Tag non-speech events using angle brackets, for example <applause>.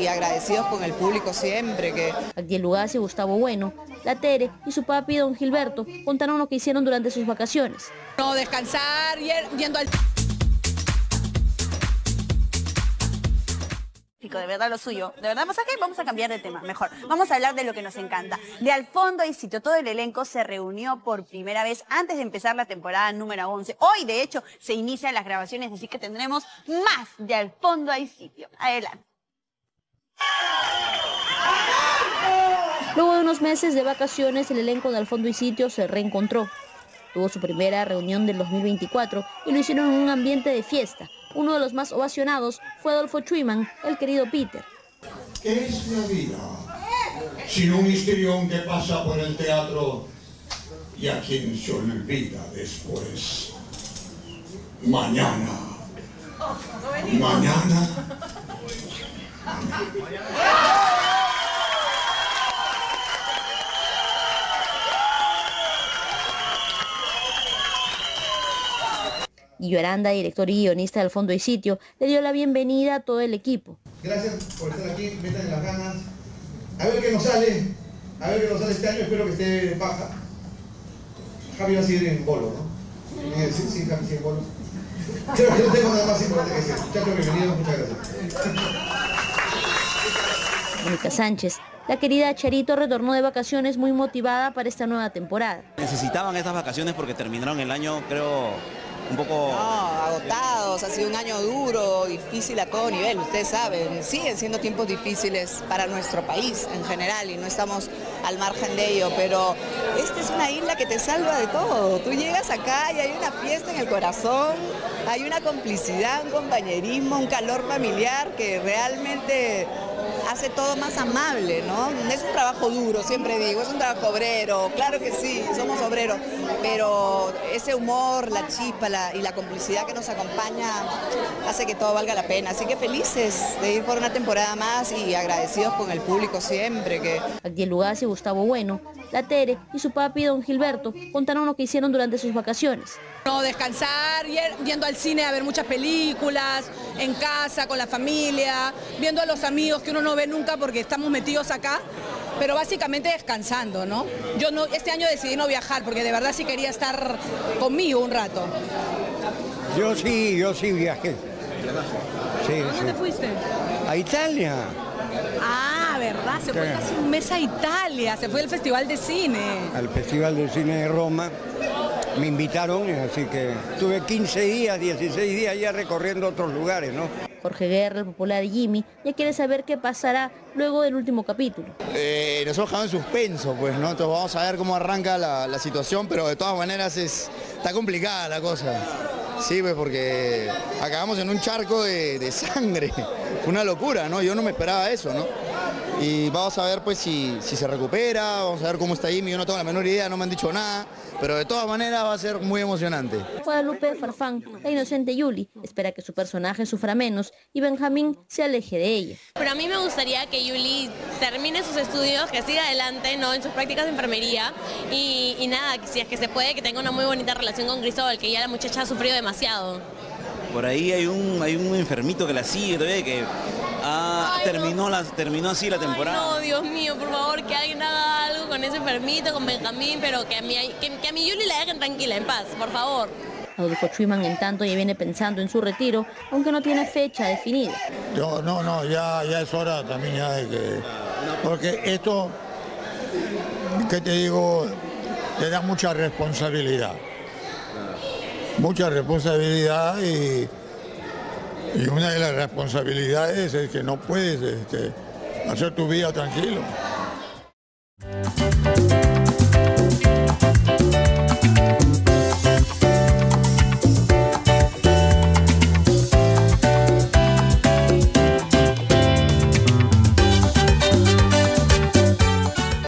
y agradecidos con el público siempre. Que... Agdiel Lugas y Gustavo Bueno, la Tere y su papi don Gilberto contaron lo que hicieron durante sus vacaciones. No, descansar, yendo al... de verdad lo suyo. De verdad, ¿vamos a qué? Vamos a cambiar de tema, mejor. Vamos a hablar de lo que nos encanta. De al fondo y sitio, todo el elenco se reunió por primera vez antes de empezar la temporada número 11. Hoy, de hecho, se inician las grabaciones, así que tendremos más de al fondo hay sitio. Adelante. Luego de unos meses de vacaciones, el elenco de Al Fondo y Sitio se reencontró. Tuvo su primera reunión del 2024 y lo hicieron en un ambiente de fiesta. Uno de los más ovacionados fue Adolfo Chuiman, el querido Peter. ¿Qué es la vida? Sin un histrión que pasa por el teatro y a quien se olvida después. Mañana. Mañana. Y Yoranda, director y guionista del Fondo y Sitio, le dio la bienvenida a todo el equipo. Gracias por estar aquí, metan las ganas. A ver qué nos sale, a ver qué nos sale este año, espero que esté baja. Javi va a seguir en bolo, ¿no? Sí, sí, Javi sigue en bolo. Creo que no tengo nada más importante que decir. Muchachos, bienvenidos, muchas gracias. Mónica Sánchez, la querida Charito retornó de vacaciones muy motivada para esta nueva temporada. Necesitaban estas vacaciones porque terminaron el año, creo, un poco... Agotados, ha sido un año duro, difícil a todo nivel, ustedes saben, siguen siendo tiempos difíciles para nuestro país en general y no estamos al margen de ello, pero esta es una isla que te salva de todo, tú llegas acá y hay una fiesta en el corazón, hay una complicidad, un compañerismo, un calor familiar que realmente hace todo más amable, ¿no? Es un trabajo duro, siempre digo, es un trabajo obrero, claro que sí, somos obreros, pero ese humor, la chispa y la complicidad que nos acompaña hace que todo valga la pena. Así que felices de ir por una temporada más y agradecidos con el público siempre. Que... Agdiel Lugas y Gustavo Bueno, la Tere y su papi don Gilberto contaron lo que hicieron durante sus vacaciones. No, descansar, yendo al cine a ver muchas películas, en casa, con la familia, viendo a los amigos que uno no ve nunca porque estamos metidos acá, pero básicamente descansando, ¿no? Yo no, este año decidí no viajar porque de verdad sí quería estar conmigo un rato. Yo sí, yo sí viajé. Sí, ¿A dónde fuiste? A Italia. Ah, ¿verdad? Se fue casi un mes a Italia, se fue al Festival de Cine. Al Festival de Cine de Roma me invitaron, así que tuve 15 días, 16 días ya recorriendo otros lugares, ¿no? Jorge Guerra, el popular Jimmy, ya quiere saber qué pasará luego del último capítulo. Eh, nos hemos en suspenso, pues, ¿no? Entonces vamos a ver cómo arranca la, situación, pero de todas maneras es, está complicada la cosa. Sí, pues porque acabamos en un charco de, de sangre. <laughs> Fue una locura, ¿no? Yo no me esperaba eso, ¿no? Y vamos a ver pues si, si, se recupera, vamos a ver cómo está Jimmy, yo no tengo la menor idea, no me han dicho nada, pero de todas maneras va a ser muy emocionante. Guadalupe Farfán, la inocente Yuli, espera que su personaje sufra menos y Benjamín se aleje de ella. Pero a mí me gustaría que Yuli termine sus estudios, que siga adelante ¿no? en sus prácticas de enfermería y, y nada, si es que se puede, que tenga una muy bonita relación con Cristóbal, que ya la muchacha ha sufrido demasiado. Por ahí hay un, hay un enfermito que la sigue todavía, que Terminó, la, terminó así la temporada. no, Dios mío, por favor, que alguien haga algo con ese enfermito, con Benjamín, pero que a mi, que, a mi Yuli la dejen tranquila, en paz, por favor. Adolfo Chuiman, en tanto, ya viene pensando en su retiro, aunque no tiene fecha definida. No, no, no, ya, ya es hora también ya de que... Porque esto, ¿qué te digo? Te da mucha responsabilidad. Mucha responsabilidad y y una de las responsabilidades es que no puedes este, hacer tu vida tranquilo.